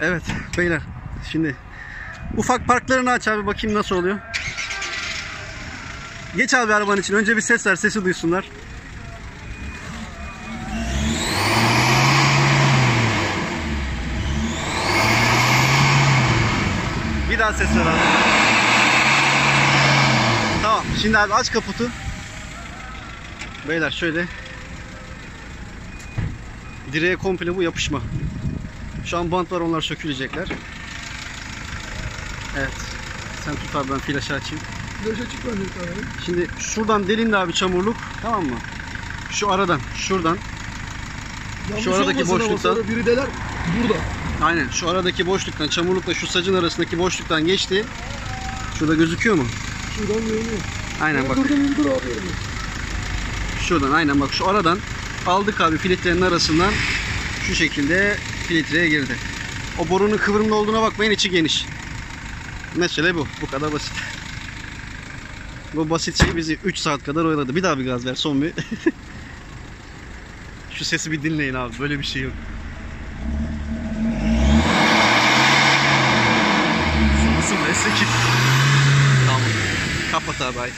Evet beyler şimdi ufak parklarını aç abi bakayım nasıl oluyor. Geç abi arabanın için. Önce bir ses ver sesi duysunlar. Bir daha ses ver abi. Tamam. Şimdi abi aç kaputu. Beyler şöyle. Direğe komple bu yapışma. Şu an bant var onlar sökülecekler. Evet. Sen tut abi ben flaşı açayım. Flaş açık bende bir tane. Şimdi şuradan delindi abi çamurluk. Tamam mı? Şu aradan, şuradan. Yanlış aradaki olmasın ama boşlukta- sonra biri deler burada. Aynen şu aradaki boşluktan, çamurlukla şu sacın arasındaki boşluktan geçti. Şurada gözüküyor mu? Şuradan görünüyor. Aynen bak. Durdum dur abi. Şuradan aynen bak şu aradan aldık abi filtrenin arasından şu şekilde filtreye girdi. O borunun kıvrımlı olduğuna bakmayın içi geniş. Mesele bu. Bu kadar basit. Bu basit şey bizi 3 saat kadar oyaladı. Bir daha bir gaz ver son bir. şu sesi bir dinleyin abi. Böyle bir şey yok. Sonrası mesleki. Tamam. Kapat abi.